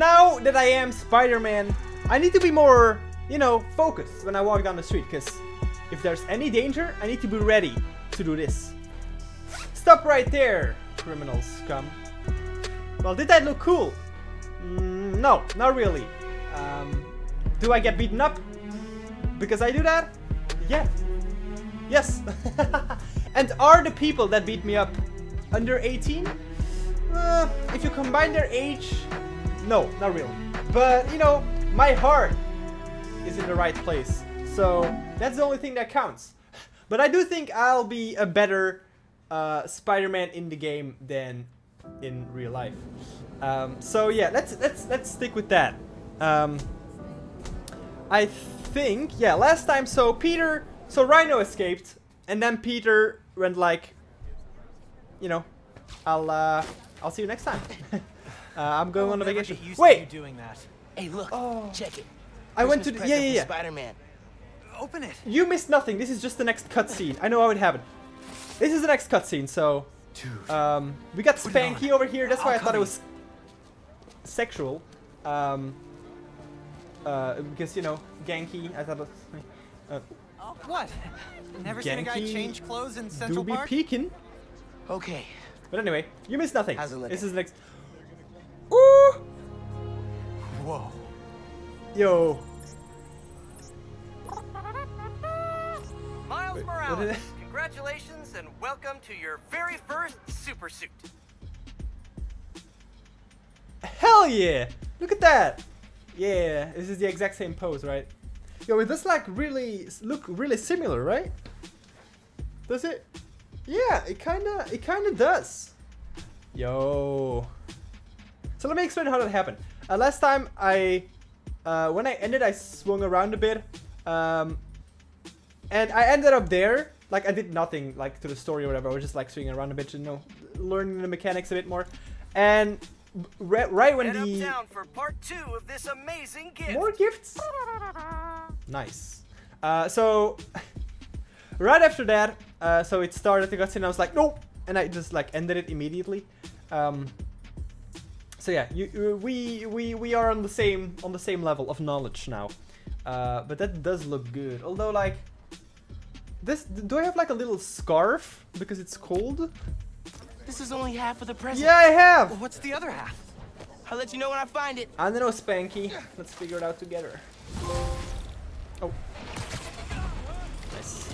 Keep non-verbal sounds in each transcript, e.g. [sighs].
now that I am Spider-Man, I need to be more, you know, focused when I walk down the street, because if there's any danger, I need to be ready to do this. Stop right there, criminals scum. Well, did that look cool? Mm, no, not really. Um, do I get beaten up? Because I do that? Yeah. Yes. [laughs] and are the people that beat me up under 18? Uh, if you combine their age, no, not really. But, you know, my heart is in the right place. So, that's the only thing that counts. But I do think I'll be a better uh, Spider-Man in the game than in real life. Um, so yeah, let's let's let's stick with that. Um, I think yeah, last time so Peter so Rhino escaped and then Peter went like, you know, I'll uh, I'll see you next time. [laughs] uh, I'm going on a vacation. Wait, doing that. Hey, look, Oh. check it. I went to the, yeah yeah yeah. Spider-Man. Open it. You missed nothing. This is just the next cutscene. I know how it happened. This is the next cutscene, so Dude. um, we got Put it on. Spanky over here. That's why I I'll thought it cover was sexual. Um, uh, because you know, Ganke. I thought it was. Uh, Oh, what? Never seen a guy change clothes in Central do Central be Park? peeking. Okay. But anyway, you missed nothing. How's it looking? This is the next. Ooh, Whoa. yo. [laughs] Miles Wait, Morales, congratulations and welcome to your very first super suit. Hell yeah! Look at that! Yeah, this is the exact same pose, right? Yo, it does like really look really similar, right? Does it? Yeah, it kinda, it kinda does. Yo. So let me explain how that happened. Uh, last time I, uh, when I ended, I swung around a bit, um, and I ended up there. Like I did nothing like to the story or whatever. I was just like swinging around a bit, you know, learning the mechanics a bit more. And right, right when Head the uptown for part two of this amazing gift. more gifts. Nice. Uh, so [laughs] right after that, uh, so it started the cutscene. I was like, nope, and I just like ended it immediately. Um, so yeah, you, you- we we we are on the same on the same level of knowledge now. Uh, but that does look good. Although like this, do I have like a little scarf because it's cold? This is only half of the present. Yeah, I have. What's the other half? I'll let you know when I find it. I don't know, Spanky. Let's figure it out together. Oh. Nice.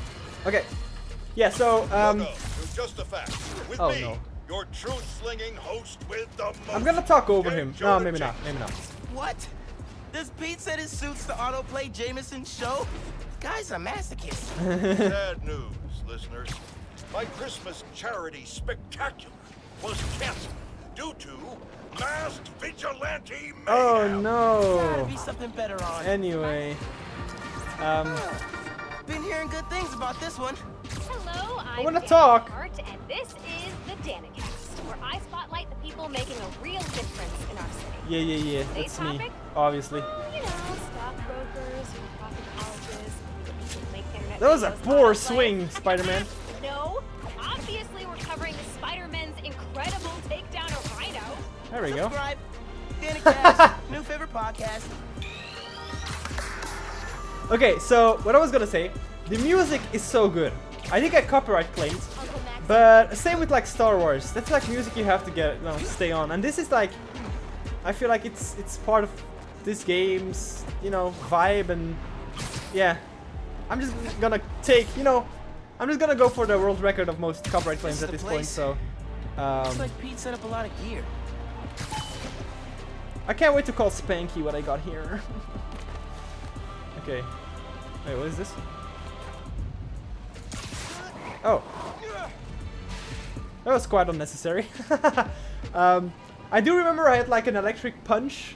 Okay. Yeah, so, um, Logo, you're just a fact. With Oh, me, no. Your truth-slinging host with the most. I'm gonna talk over him. James No, maybe not, maybe not. What? Does Pete said it suits the autoplay Jameson show? Guy's a masochist. [laughs] Sad news, listeners. My Christmas charity spectacular was canceled due to masked vigilante mayhem. Oh Gotta no. be something better on. Anyway. Um, Been hearing good things about this one. Hello, I'm wanna Dana talk. Hart, and this is the Danikast, where I spotlight the people making a real difference in our city. yeah, yeah, yeah. Today's That's me. Obviously. Well, you know, stockbrokers who colleges, people who make internet That was a poor swing, Spider-Man. [laughs] no, obviously we're covering Spider-Man's incredible takedown of Rhino. There we go. Subscribe. Danny Cast, [laughs] new favorite podcast. Okay, so what I was gonna say, the music is so good. I think I copyright claims, Uncle Max. But same with like Star Wars. That's like music you have to get, you know, stay on. And this is like, I feel like it's it's part of this game's, you know, vibe and yeah. I'm just gonna take, you know, I'm just gonna go for the world record of most copyright claims at this point. place. So, Looks um, like Pete set up a lot of gear. I can't wait to call Spanky what I got here. [laughs] okay. Wait, what is this? Oh. That was quite unnecessary. [laughs] um, I do remember I had like an electric punch.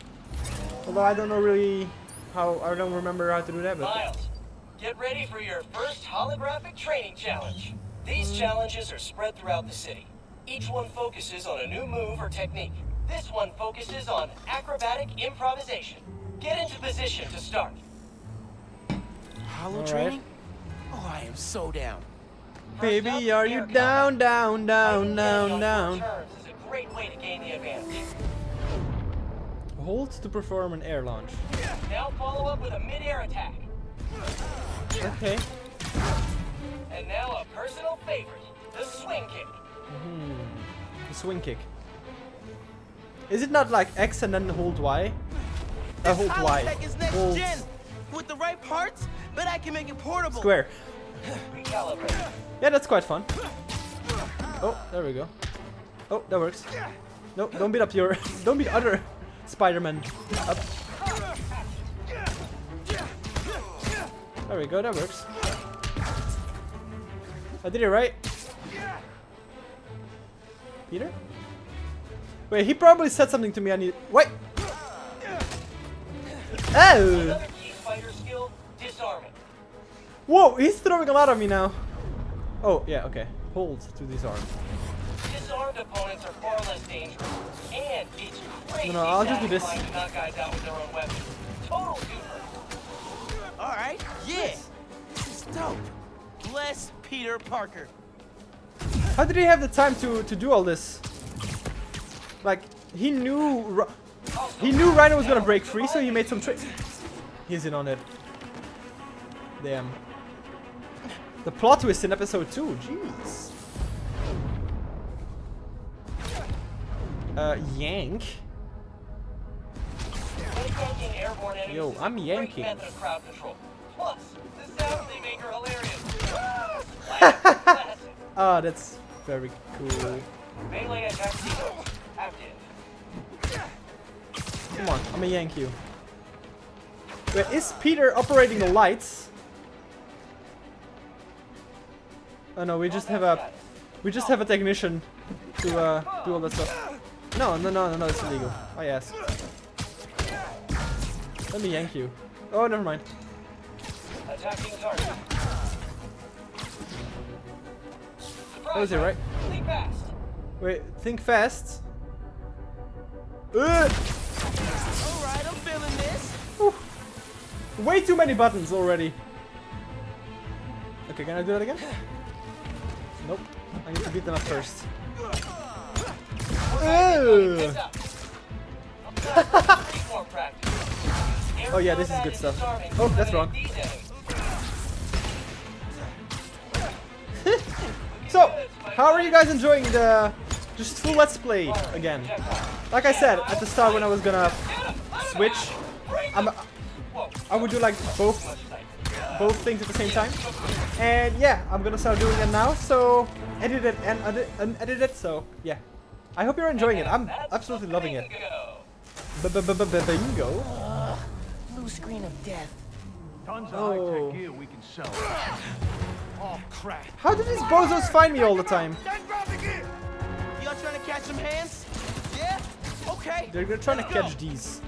Although I don't know really how, I don't remember how to do that, but... Miles, get ready for your first holographic training challenge. These challenges are spread throughout the city. Each one focuses on a new move or technique. This one focuses on acrobatic improvisation. Get into position to start. Hollow Alright. training? Oh, I am so down. Baby, are you down, down, down, Fighting down, down? short is a great way to gain the advantage. Hold to perform an air launch. Now follow up with a mid-air attack. Okay. And now a personal favorite, the swing kick. The swing kick. Is it not like X and then hold Y? Uh, hold Y. Is next Hold gen. With the right parts, but I can make it portable. square. Recalibrate. Yeah, that's quite fun. Oh, there we go. Oh, that works. No, don't beat up your... [laughs] don't beat other Spider-Man up. There we go, that works. I did it right. Peter? Wait, he probably said something to me I need... Wait! Oh! Another key fighter skill, disarming. Whoa, he's throwing a lot at me now. Oh, yeah, okay. Hold to disarm. Disarmed opponents are far less dangerous. And it's crazy No, no, I'll just do this. to knock guys out with their own weapons. Total super. All right, yeah. This is dope. Bless Peter Parker. How did he have the time to to do all this? Like he knew he knew Rhino was gonna break free, so he made some tricks. He's in on it. Damn. The plot twist in episode two. Jeez. Uh, yank. Yo, I'm yanking. [laughs] Ah, that's very cool. Come on, I'm gonna yank you. Wait, is Peter operating the lights? Oh no, we just have a we just have a technician to uh, do all that stuff. No, no, no, no, no, it's illegal. I asked. Let me yank you. Oh, never mind. Attacking target. That was it, right? Think fast. Wait, think fast. Ugh! All right, I'm feeling this. Way too many buttons already. Okay, can I do that again? [sighs] [laughs] Nope. I need to beat them up first. Heads Ugh. up. Freeform practice. Oh, yeah, this is good stuff. Oh, that's wrong. [laughs] So, how are you guys enjoying the just full let's play again? Like I said at the start when I was gonna switch, I'm, I would do like both both things at the same time. And yeah, I'm gonna start doing it now. So edit it and edit, and edit it. So yeah, I hope you're enjoying it. I'm absolutely loving it. Bingo. Blue screen of death. Tons of Oh. high-tech gear we can sell. Oh crap. How do these bozos find me all the time? Y'all trying to catch some hands? Yeah? Okay. They're gonna trying to catch these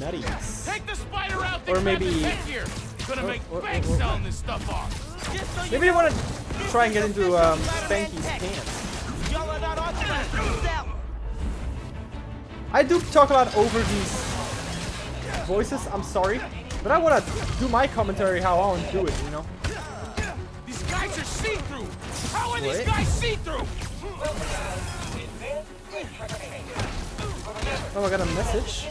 nutties. Take the spider out. Or Or maybe- maybe. Gonna make or- bank or- or- selling this stuff off. So you Maybe they wanna try and get into um, Spanky's pants. Y'all are not authorized to sell. I do talk a lot over these voices, I'm sorry. But I wanna do my commentary how I wanna do it, you know? These guys are see-through. How are What? these guys see-through? Oh, I got a message.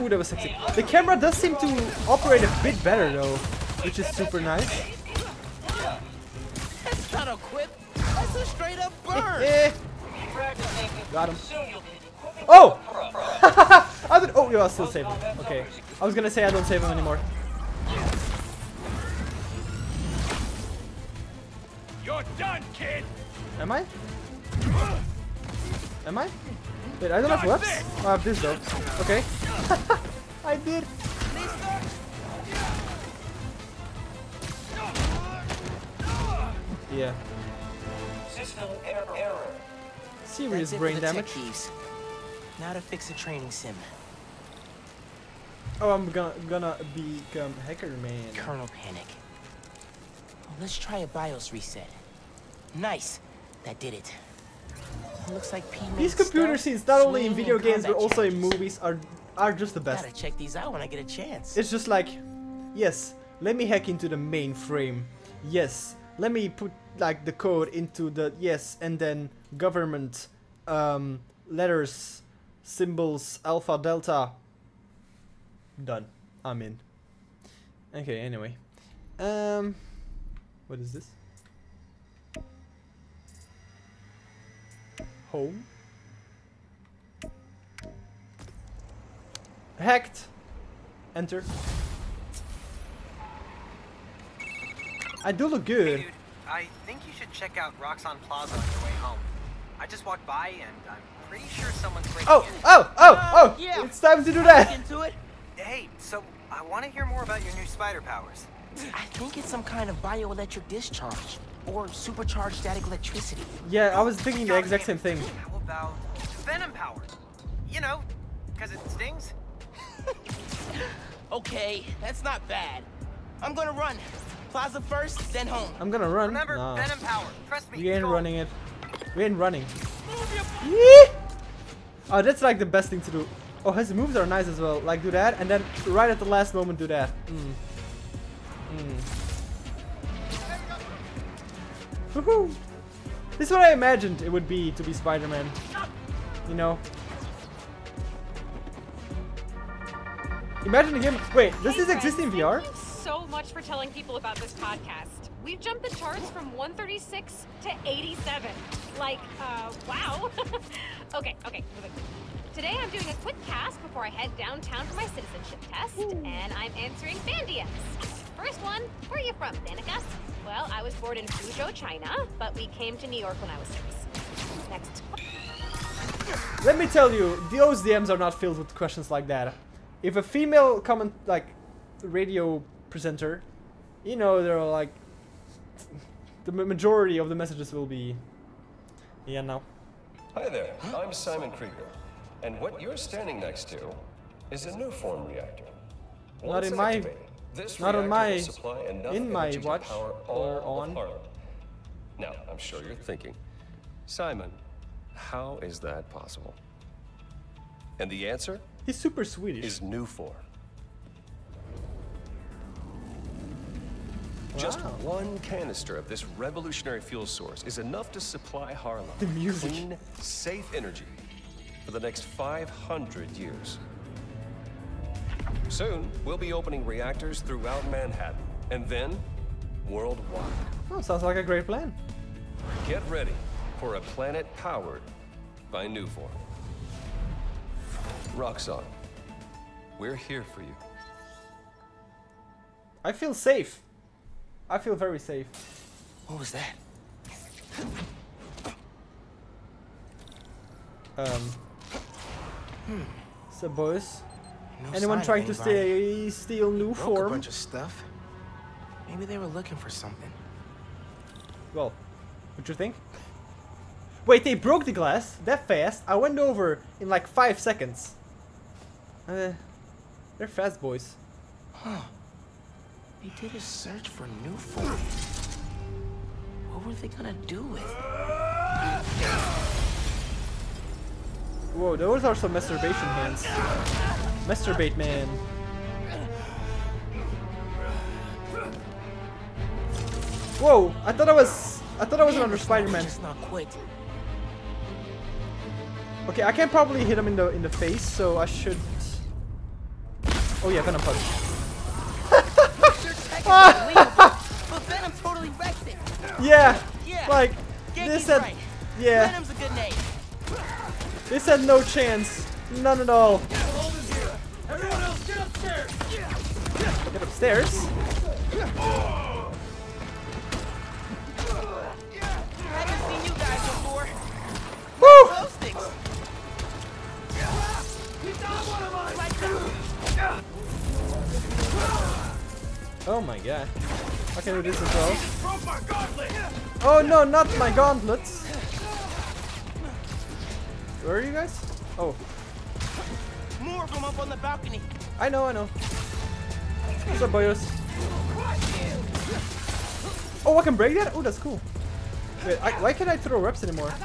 Ooh, that was sexy. The camera does seem to operate a bit better though, which is super nice. That's not a quip. That's a straight up [laughs] burn. Got him. soon you'll be equipping Oh! a. [laughs] I did, oh, yeah, I'll still save him. Okay. I was gonna say I don't save him anymore. You're done, kid. Am I? Am I? Wait, I don't have webs? Oh, I have this though. Okay. [laughs] I did. Yeah. System error. error. Serious That's brain damage. thieves. Now to fix a training sim. Oh, I'm gonna gonna become hacker man. Kernel panic. Oh, let's try a BIOS reset. Nice. That did it. Looks like P These computer scenes, not only in video games but also in movies, are are just the best. Gotta check these out when I get a chance. It's just like, yes, let me hack into the mainframe. Yes, let me put like the code into the yes, and then government um, letters, symbols, alpha, delta. Done. I'm in. Okay, anyway. Um, what is this? Home. Hacked. Enter. I do look Hey, good. dude, I think you should check out Roxxon Plaza on your way home. I just walked by and I'm pretty sure someone's breaking Oh, in. oh, oh, uh, oh! yeah. It's time to do that. Into it? Hey, so I want to hear more about your new spider powers. I think it's some kind of bioelectric discharge or supercharged static electricity. Yeah, I was thinking the exact same thing. How about venom power? You know, because it stings. [laughs] Okay, that's not bad. I'm gonna run. Plaza first, then home. I'm gonna run. Remember, Nah. venom power. Trust me. We ain't go. running it. We ain't running. Yee! [laughs] Oh, that's like the best thing to do. Oh, his moves are nice as well. Like do that, and then right at the last moment do that. Mm. Mm. Woohoo! This is what I imagined it would be to be Spider-Man. You know. Imagine a game. Wait, Hey, this exist in friends, VR? Thank you so much for telling people about this podcast. We've jumped the charts from 136 to 87. Like, uh, wow. [laughs] okay, okay. Today I'm doing a quick cast before I head downtown for my citizenship test, and I'm answering fan DMs. First one, where are you from, Danika? Well, I was born in Fuzhou, China, but we came to New York when I was six. Next. Let me tell you, those DMs are not filled with questions like that. If a female comment, like, radio presenter, you know, they're like, the majority of the messages will be, yeah, no. Hi there, I'm Simon Krieger, and what you're standing next to is a Nuform reactor. Not in my- activated, this not on my- will supply enough in my watch power or all on. Now, I'm sure you're thinking, Simon, how is that possible? And the answer He's super Swedish. is Nuform. Just one canister of this revolutionary fuel source is enough to supply Harlem The music. clean, safe energy for the next 500 years. Soon, we'll be opening reactors throughout Manhattan, and then worldwide. Oh, sounds like a great plan. Get ready for a planet powered by Nuform. Roxxon, we're here for you. I feel safe. I feel very safe. What was that? Um. Hmm. So, boys, No anyone trying to stay steal new Broke a form? bunch of stuff. Maybe they were looking for something. Well, what do you think? Wait, they broke the glass that fast? I went over in like five seconds. Uh, they're fast boys. Huh. They did a search for Nuform. What were they gonna do with it? Whoa, those are some masturbation hands. Masturbate man. Whoa, I thought I was I thought I was under Spider-Man. Just not quit. Okay, I can probably hit him in the in the face, so I should Oh yeah, Venom Punch. but Venom totally wrecked it. Yeah. Yeah. Like Ganke's this had right. yeah, Venom's a good name. this had no chance. None at all. Glow sticks. Oh my god. I can do this as well. Broke my gauntlet! Oh no, not my gauntlets. Where are you guys? Oh, More of them up on the balcony. I know, I know. What's up, boyos? Oh, I can break that? Oh, that's cool. Wait, I, why can't I throw reps anymore? Ah!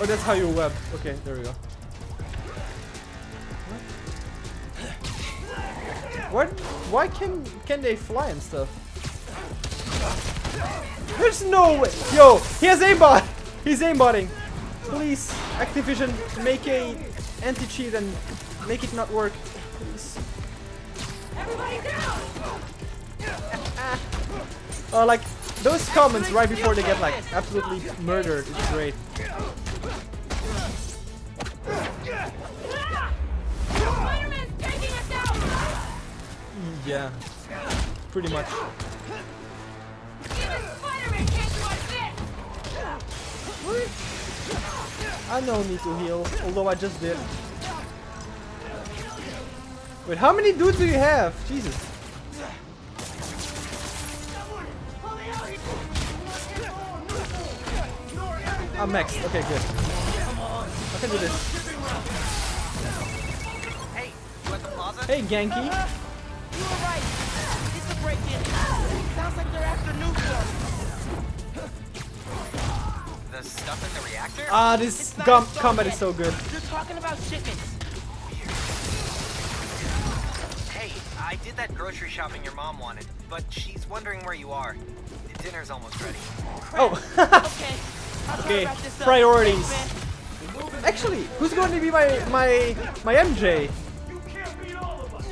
Oh, that's how you web. Okay, there we go. What? Why can can they fly and stuff? There's no way. Yo, he has aimbot. He's aimbotting. Please, Activision, make a anti-cheat and make it not work. Please. Oh, uh, like those comments right before they get like absolutely murdered is great. Spider-Man's taking us out! Yeah, pretty much. Even Spider-Man can't do this! I no need to heal, although I just did. Wait, how many dudes do you have? Jesus. I'm max. Okay, good. I can do this. Hey, Ganke. You were right. It's a break-in. Sounds like they're after. The stuff in the reactor? Ah, this com combat is so good. You're talking about shipments. Hey, I did that grocery shopping your mom wanted, but she's wondering where you are. Dinner's almost ready. Oh, [laughs] Okay. Okay, priorities. Actually, who's going to be my my my MJ?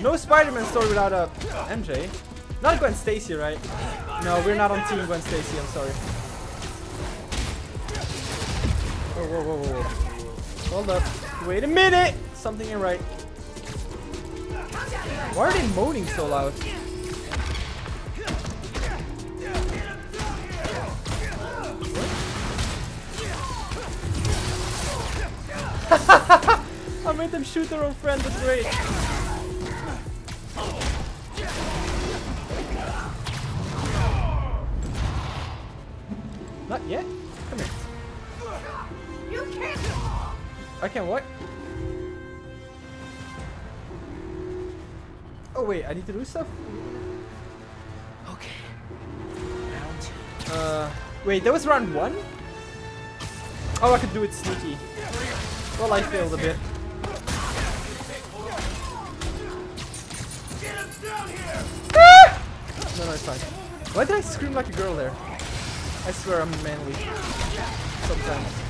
No Spider-Man story without a MJ. Not Gwen Stacy, right? No, we're not on Team Gwen Stacy. I'm sorry. Whoa, whoa, whoa, whoa. Hold up. Wait a minute. Something ain't right. Why are they moaning so loud? [laughs] I made them shoot their own friend. That's great. I can what? Oh wait, I need to do stuff? Okay. Round two. Uh, wait, that was round one? Oh, I could do it sneaky. Well, I failed a bit. Ah! No, no, it's fine. Why did I scream like a girl there? I swear I'm manly. Sometimes.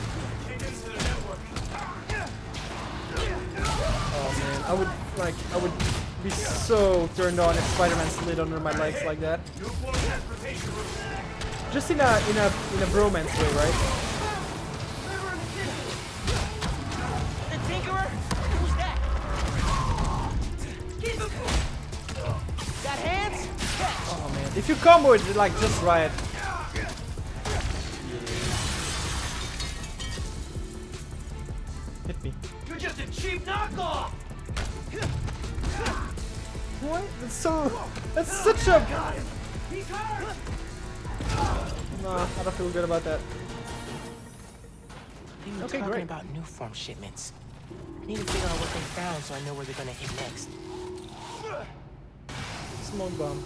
I would like I would be so turned on if Spider-Man slid under my legs like that. Just in a in a in a bromance way, right? The Tinkerer? Who's that? Got hands? Oh man, if you combo it like just right. Good about that. They were Okay, talking great. about Nuform shipments. I need to figure out what they found so I know where they're gonna hit next. Smoke bomb.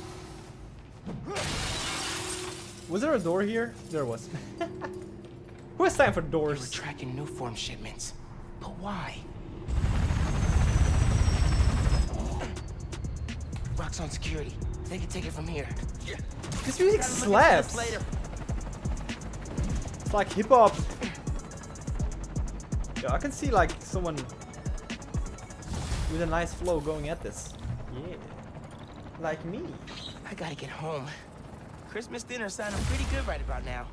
Was there a door here? There was. [laughs] Who has time for They were doors? tracking Nuform shipments. But why? Roxxon security. They can take it from here. This music Gotta look slaps. It's like hip hop. Yeah, I can see like someone with a nice flow going at this. Yeah. Like me. I gotta get home. Christmas dinner sounding pretty good right about now.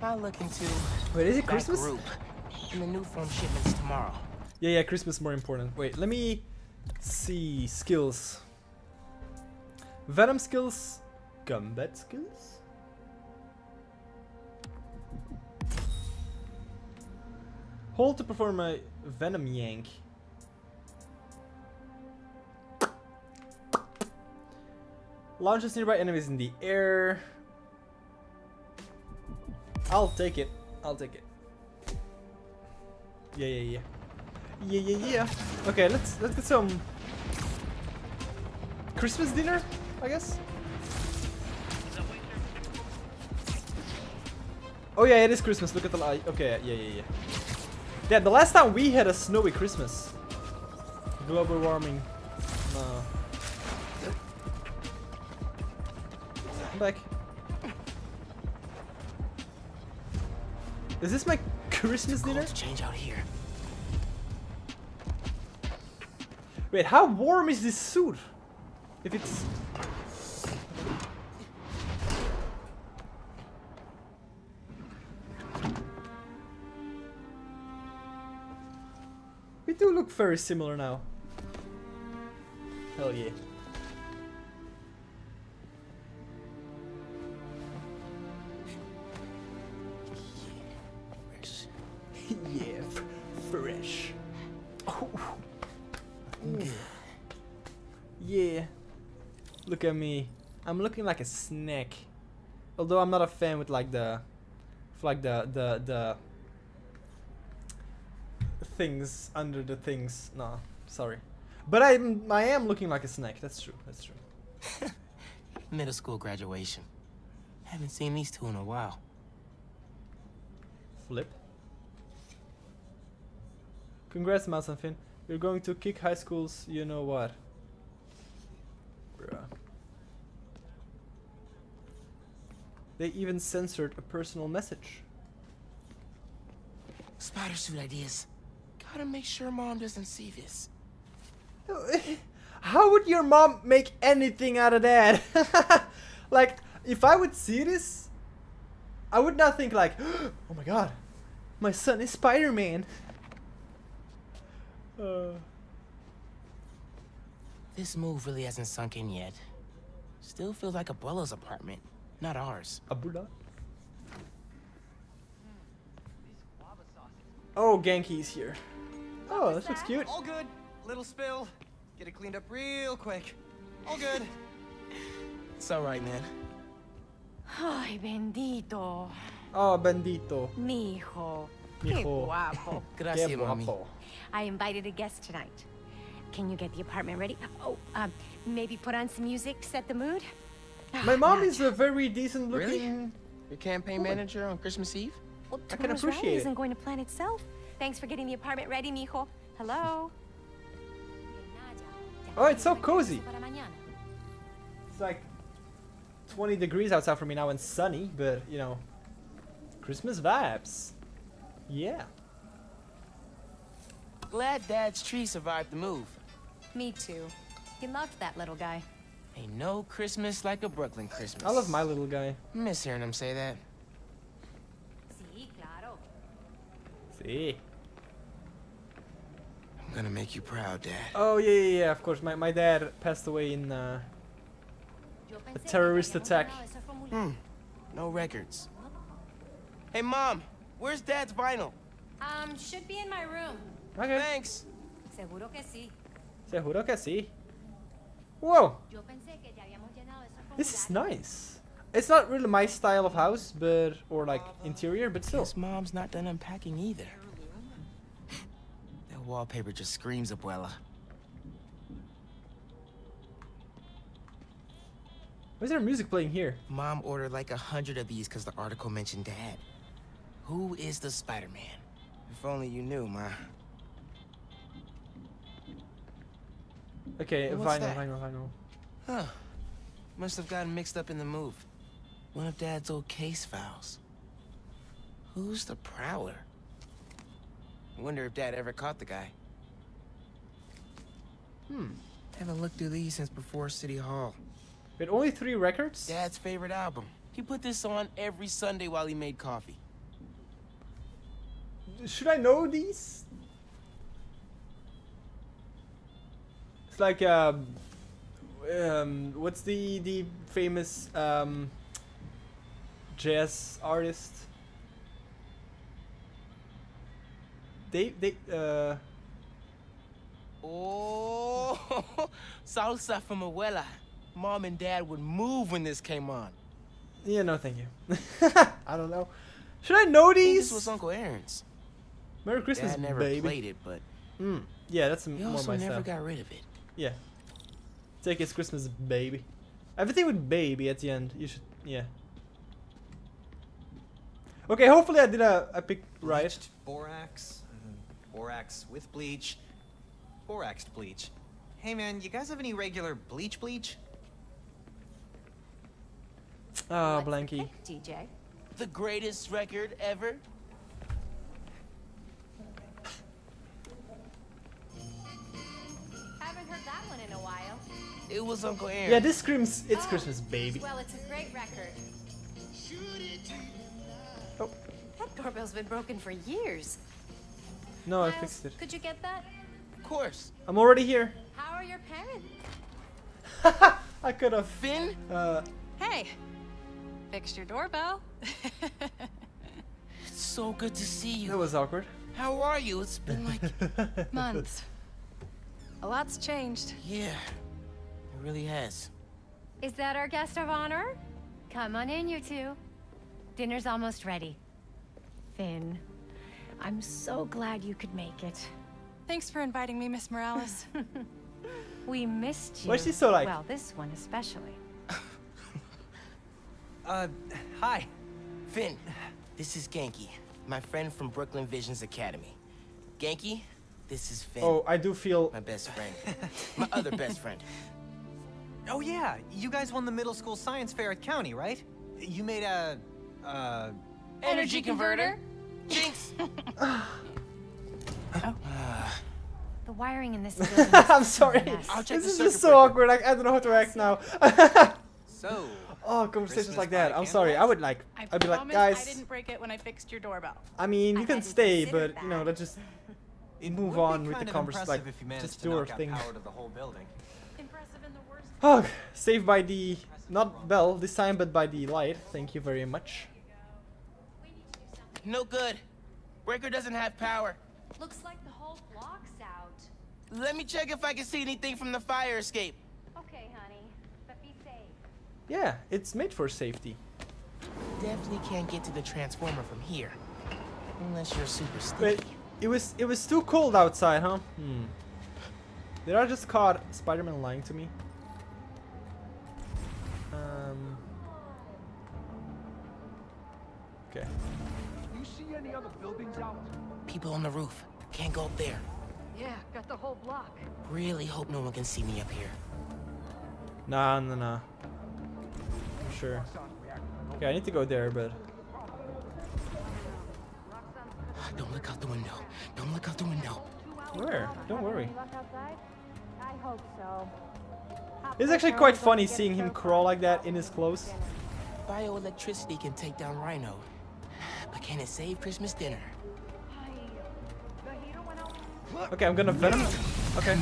I'll look into Wait, is it Christmas? group and the Nuform shipments tomorrow. Yeah, yeah, Christmas more important. Wait, let me see skills. Venom skills, combat skills. Hold to perform a Venom yank. Launches nearby enemies in the air. I'll take it. I'll take it. Yeah, yeah, yeah. Yeah, yeah, yeah. Okay, let's let's get some Christmas dinner, I guess. Oh yeah, it is Christmas. Look at the light. Okay, yeah, yeah, yeah. Yeah, the last time we had a snowy Christmas. Global warming. No. I'm back. Is this my Christmas dinner? change out here. Wait, how warm is this suit? If it's very similar now. Hell yeah. [laughs] Yeah, fresh. Oh. Yeah. Look at me. I'm looking like a snack. Although I'm not a fan with like the, like the the the things under the things. No, sorry. But I'm I am looking like a snack. That's true. That's true. [laughs] Middle school graduation. Haven't seen these two in a while. Flip. Congrats, Mouse and Phin. You're going to kick high schools. You know what? Bruh. They even censored a personal message. Spider suit ideas. Gotta make sure mom doesn't see this. [laughs] How would your mom make anything out of that? [laughs] like, if I would see this, I would not think like, [gasps] oh my god, my son is Spider-Man. Uh, This move really hasn't sunk in yet. Still feels like Abuela's apartment, not ours. Abula. Oh, Ganke's here. Oh, this looks cute. All good. Little spill. Get it cleaned up real quick. All good. [laughs] It's alright, man. Ay, bendito. Oh, bendito. Mi hijo. Qué guapo. [laughs] Gracias, Qué mommy. guapo. I invited a guest tonight. Can you get the apartment ready? Oh, um, maybe put on some music, set the mood? My mom [sighs] is a very decent looking... Really? looking. Your campaign manager on Christmas Eve? Well, I can tomorrow's rally appreciate it. isn't going to plan itself. Thanks for getting the apartment ready, mijo. Hello? [laughs] Oh, it's so cozy. It's like 20 degrees outside for me now and sunny, but you know, Christmas vibes. Yeah. Glad Dad's tree survived the move. Me too. He loved that little guy. Ain't no Christmas like a Brooklyn Christmas. I love my little guy. Miss hearing him say that. Sí, claro. See. I'm gonna make you proud, Dad. Oh yeah, yeah, yeah. Of course, my my dad passed away in uh, a terrorist attack. Hmm. No records. Hey, Mom. Where's Dad's vinyl? Um, should be in my room. Okay. Thanks. Seguro que sí. Seguro que sí. Whoa, Yo pensé que te habíamos llenado ese this is nice. It's not really my style of house, but or like interior, but still. Guess Mom's not done unpacking either. Wallpaper just screams Abuela. Why is there music playing here? Mom ordered like a hundred of these because the article mentioned Dad. Who is the Spider-Man? If only you knew, Ma. Okay, Hey, what's vinyl, vinyl, vinyl. Huh. Must have gotten mixed up in the move. One of Dad's old case files. Who's the Prowler? Wonder if Dad ever caught the guy. Hmm. Haven't looked through these since before City Hall. With only three records? Dad's favorite album. He put this on every Sunday while he made coffee. Should I know these? It's like um, um, what's the the famous um jazz artist? They they uh Oh, [laughs] salsa from Abuela. Mom and Dad would move when this came on. yeah no thank you. [laughs] I don't know. Should I know I these? This was Uncle Aaron's. Merry Christmas, Dad never baby. played it, but Mm, yeah, that's he more also my never style. got rid of it. Yeah. Take his Christmas, baby. Everything with baby at the end. You should, yeah. Okay, hopefully I did a, a pick right. Bleached borax, borax with bleach, boraxed bleach. Hey man, you guys have any regular bleach bleach? Oh, Blanky. DJ? The greatest record ever? Haven't heard that one in a while. It was Uncle Aaron. Yeah, this screams It's oh. Christmas, baby. Well, it's a great record. Oh. That doorbell's been broken for years. No, I fixed it. Could you get that? Of course. I'm already here. How are your parents? [laughs] I could have. Phin? Uh, Hey, fixed your doorbell. [laughs] It's so good to see you. that was awkward. How are you? It's been like [laughs] Months. A lot's changed. Yeah, it really has. Is that our guest of honor? Come on in, you two. Dinner's almost ready. Phin, I'm so glad you could make it. Thanks for inviting me, Miss Morales. [laughs] We missed you. Why is she so like- Well, this one especially. [laughs] Uh, hi. Phin, this is Ganke, my friend from Brooklyn Visions Academy. Ganke, this is Phin. Oh, I do feel. My best friend. my other best friend. [laughs] Oh yeah, you guys won the middle school science fair at County, right? You made a, uh, Energy converter? Jinx! [laughs] Oh. The wiring in this [laughs] building. I'm sorry. mess. I'll check This is just circuit so breaker. awkward. Like, I don't know how to act now. [laughs] so. oh, conversations Christmas like that. I'm sorry. I would like. I I'd be like, promise guys. I didn't break it when I fixed your doorbell. I mean, I you can stay, considered but you know, let's just It move on with the conversation. Like, if you just do our thing. power to the whole building. Impressive in the worst. Oh, saved by the not bell this time, but by the light. Thank you very much. No good. Breaker doesn't have power. Looks like the whole block's out. Let me check if I can see anything from the fire escape. Okay, honey. But be safe. Yeah, it's made for safety. Definitely can't get to the transformer from here. Unless you're super But sticky. it was it was too cold outside, huh? Hmm. Did I just caught Spider-Man lying to me? On the roof. Can't go up there. Yeah, got the whole block. Really hope no one can see me up here. Nah, nah, nah. I'm sure. Okay, I need to go there, but Don't look out the window. Don't look out the window. where? Don't worry. I hope so. It's actually quite funny seeing him crawl like that in his clothes. Bioelectricity can take down Rhino. But can it save Christmas dinner? Okay, I'm gonna venom. Okay.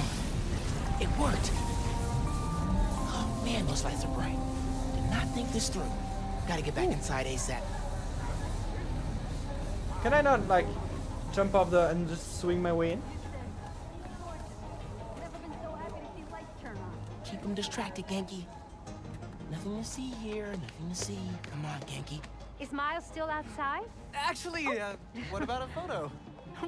It worked. Oh man, those lights are bright. Did not think this through. Gotta get back inside ASAP. Can I not like jump off the and just swing my way in? Keep him distracted, Ganke. Nothing to see here, nothing to see. Come on, Ganke. Is Miles still outside? Actually, uh, what about a photo?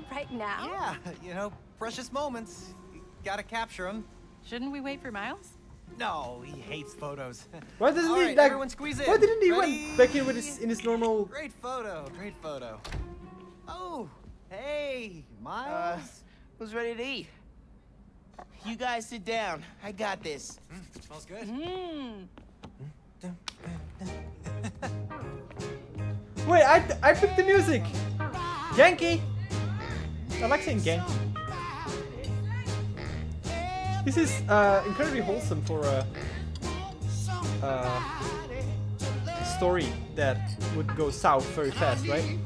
[laughs] right now? Yeah, you know, precious moments. You gotta capture them. Shouldn't we wait for Miles? No, he hates photos. [laughs] Why doesn't All he right, like? everyone squeeze in. Why didn't he Ready? went back in with his in his normal? Great photo, great photo. Oh, hey, Uh, Miles. who's ready to eat? You guys sit down. I got this. smells good. Mmm. Wait, I I picked the music. Yankee. I like saying Yankee. This is uh, incredibly wholesome for a, uh, story that would go south very fast, right?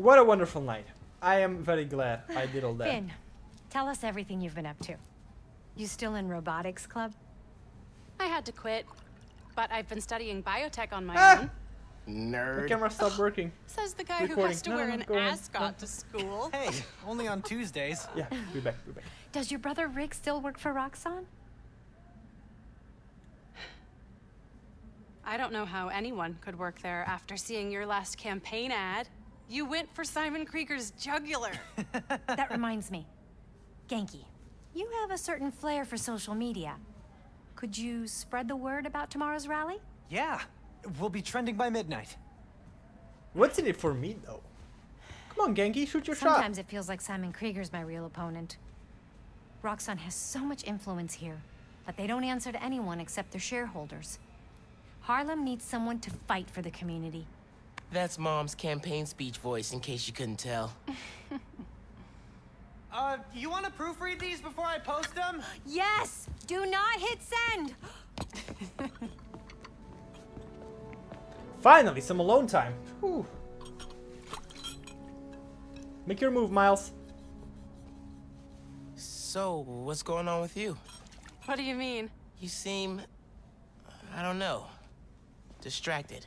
What a wonderful night. I am very glad I did all that. Phin, tell us everything you've been up to. You still in robotics club? I had to quit, but I've been studying biotech on my Ah! own. The camera stopped [sighs] working. Says the guy who has to No, wear no, an go on. ascot to school. Hey, only on Tuesdays. Yeah, be back, be back. Does your brother Rick still work for Roxxon? [sighs] I don't know how anyone could work there after seeing your last campaign ad. You went for Simon Krieger's jugular. [laughs] that reminds me. Ganke, you have a certain flair for social media. Could you spread the word about tomorrow's rally? Yeah, we'll be trending by midnight. What's in it for me though? Come on, Ganke, shoot your shot. Sometimes it feels like Simon Krieger's my real opponent. Roxxon has so much influence here, but they don't answer to anyone except their shareholders. Harlem needs someone to fight for the community. That's Mom's campaign speech voice, in case you couldn't tell. [laughs] Uh, you want to proofread these before I post them? [gasps] Yes! Do not hit send! [laughs] Finally, some alone time. Whew. Make your move, Miles. So, what's going on with you? What do you mean? You seem... I don't know. Distracted.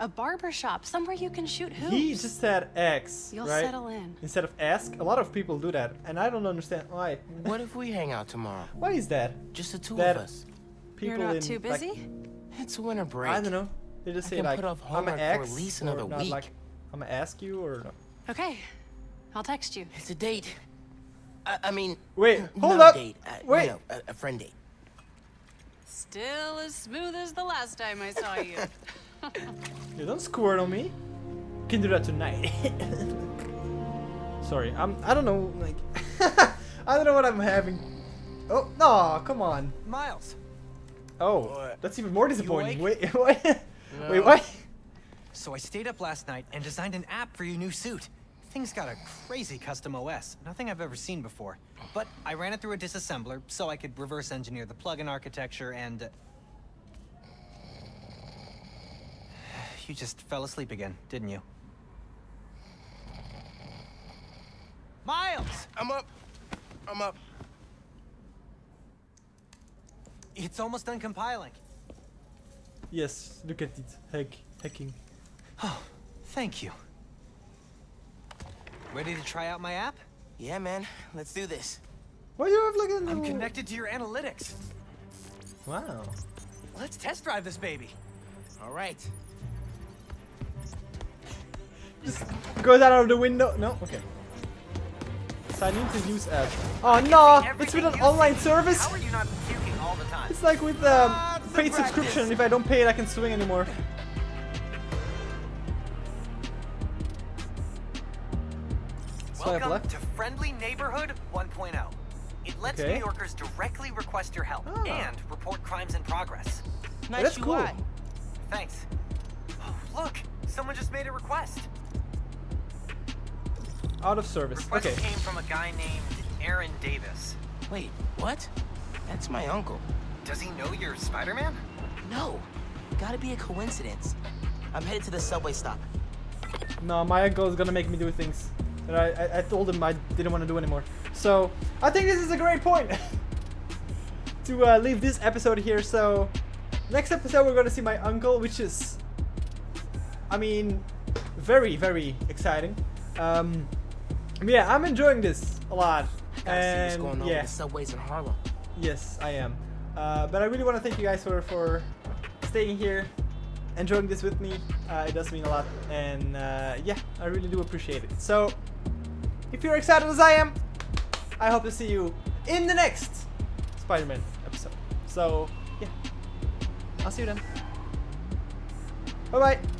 A barber shop, somewhere you can shoot hoops. He just said X, You'll right? settle in. Instead of ask. A lot of people do that, and I don't understand why. What if we hang out tomorrow? Why is that? Just the two That of us. People You're not in, too like, busy? It's a winter break. I don't know. They just I say can like, put off I'm homework gonna for at least or another not week. like, I'm gonna ask you, or no. Okay. I'll text you. It's a date. I, I mean... Wait, hold not up. Date. Uh, Wait. You know, a, a friend date. Still as smooth as the last time I saw you. [laughs] You don't squirt on me. You can do that tonight. [laughs] Sorry, I'm. I don't know. Like, [laughs] I don't know what I'm having. Oh no! Come on. Miles. Oh, What? that's even more disappointing. Wait, [laughs] what? Wait, what? So I stayed up last night and designed an app for your new suit. Thing's got a crazy custom OS, nothing I've ever seen before. But I ran it through a disassembler so I could reverse engineer the plugin architecture and... uh, You just fell asleep again, didn't you? Miles! I'm up. I'm up. It's almost done compiling. Yes, look at it. Hack, hacking. Oh, thank you. Ready to try out my app? Yeah, man. Let's do this. Why do you have like a I'm connected to your analytics. Wow. Let's test drive this baby. All right. Just go that out of the window. No, okay. Sign in to use app. Oh no! It's with an online service. How are you not puking all the time? It's like with um, Lots of paid practice. subscription. If I don't pay it, I can swing anymore. Swipe Welcome left. to Friendly Neighborhood 1.0. It lets Okay. New Yorkers directly request your help Ah. and report crimes in progress. Nice that's UI. cool. Thanks. Oh, look, someone just made a request. Out of service. Request Okay. came from a guy named Aaron Davis. Wait, what? That's my uncle. Does he know you're Spider-Man? No. Gotta be a coincidence. I'm headed to the subway stop. No, my uncle is gonna make me do things that I, I, I told him I didn't want to do anymore. So I think this is a great point [laughs] to uh, leave this episode here. So next episode we're gonna see my uncle, which is, I mean, very very exciting. Um, yeah, I'm enjoying this a lot. Gotta see what's And going on yeah, subways in Harlem. Yes, I am. Uh, but I really want to thank you guys for for staying here, enjoying this with me. Uh, it does mean a lot, and uh, yeah, I really do appreciate it. So, if you're excited as I am, I hope to see you in the next Spider-Man episode. So, yeah, I'll see you then. Bye bye.